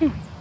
Hmm.